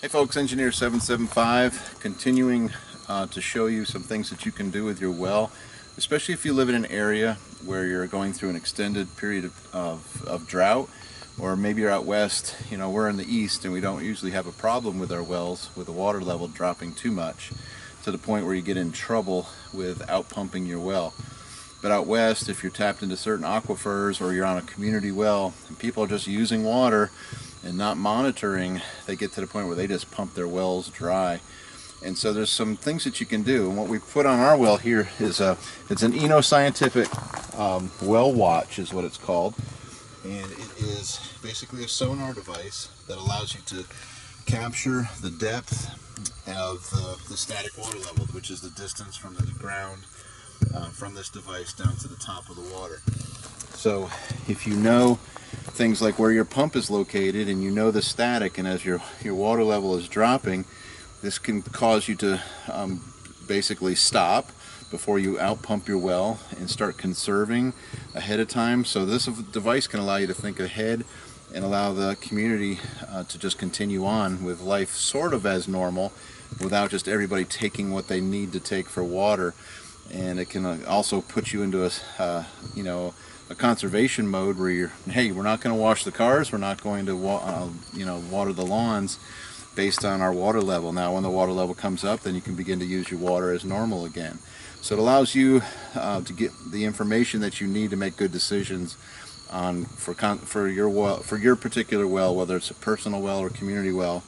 Hey folks, Engineer 775 continuing uh, to show you some things that you can do with your well, especially if you live in an area where you're going through an extended period of, of, of drought or maybe you're out west, you know, we're in the east and we don't usually have a problem with our wells with the water level dropping too much to the point where you get in trouble with out pumping your well. But out west, if you're tapped into certain aquifers or you're on a community well and people are just using water and not monitoring, they get to the point where they just pump their wells dry. And so there's some things that you can do. And what we put on our well here is a, it's an Eno Scientific um, well watch is what it's called. And it is basically a sonar device that allows you to capture the depth of the, static water level, which is the distance from the ground uh, from this device down to the top of the water. So if you know things like where your pump is located and you know the static and as your, your water level is dropping, this can cause you to um, basically stop before you out pump your well and start conserving ahead of time. So this device can allow you to think ahead and allow the community uh, to just continue on with life sort of as normal without just everybody taking what they need to take for water. And it can uh, also put you into a, uh, you know, a conservation mode where you're, hey, we're not going to wash the cars, we're not going to, uh, you know, water the lawns based on our water level. Now, when the water level comes up, then you can begin to use your water as normal again. So it allows you uh, to get the information that you need to make good decisions on for for your well for your particular well, whether it's a personal well or community well.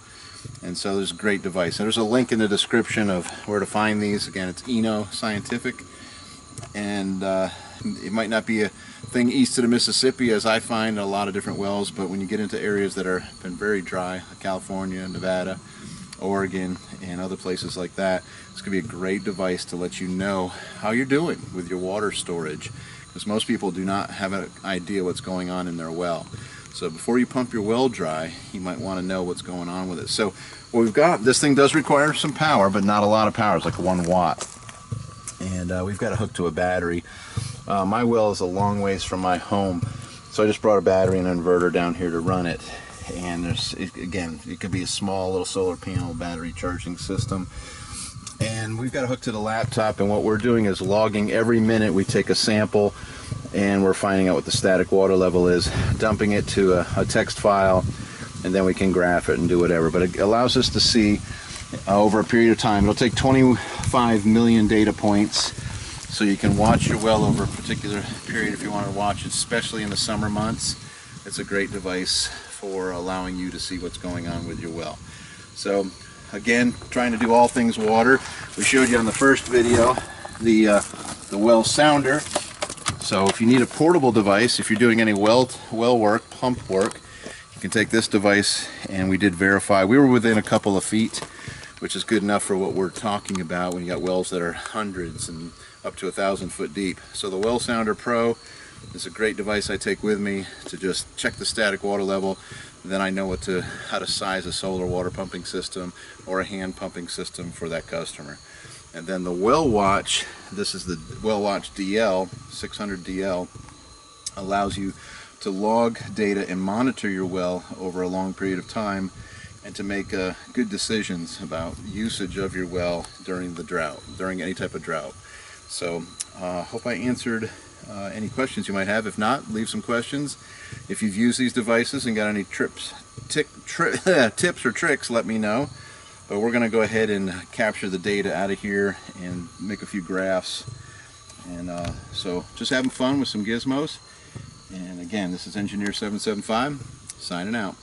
And so there's a great device. And there's a link in the description of where to find these. Again, it's Eno Scientific, and uh, it might not be a thing east of the Mississippi as I find a lot of different wells, but when you get into areas that are been very dry, California, Nevada, Oregon, and other places like that, it's going to be a great device to let you know how you're doing with your water storage because most people do not have an idea what's going on in their well. So before you pump your well dry, you might want to know what's going on with it. So what we've got, this thing does require some power, but not a lot of power. It's like one watt. And uh, we've got it hooked to a battery. Uh, my well is a long ways from my home, so I just brought a battery and inverter down here to run it. And there's, again, it could be a small little solar panel battery charging system and we've got hooked to the laptop and what we're doing is logging every minute we take a sample and we're finding out what the static water level is dumping it to a, a text file and then we can graph it and do whatever but it allows us to see uh, over a period of time it'll take 25 million data points so you can watch your well over a particular period if you want to watch it especially in the summer months. It's a great device for allowing you to see what's going on with your well. So again trying to do all things water. We showed you on the first video the uh, the well sounder. So if you need a portable device if you're doing any well well work pump work you can take this device and we did verify. We were within a couple of feet which is good enough for what we're talking about when you got wells that are hundreds and up to a thousand foot deep so the well sounder pro is a great device I take with me to just check the static water level then I know what to how to size a solar water pumping system or a hand pumping system for that customer. And then the Well Watch, this is the Well Watch DL, 600 DL, allows you to log data and monitor your well over a long period of time and to make uh, good decisions about usage of your well during the drought, during any type of drought. So uh, hope I answered uh, any questions you might have. If not, leave some questions. If you've used these devices and got any trips, tick, tri tips or tricks, let me know. But we're going to go ahead and capture the data out of here and make a few graphs. And uh, so just having fun with some gizmos. And again, this is Engineer 775 signing out.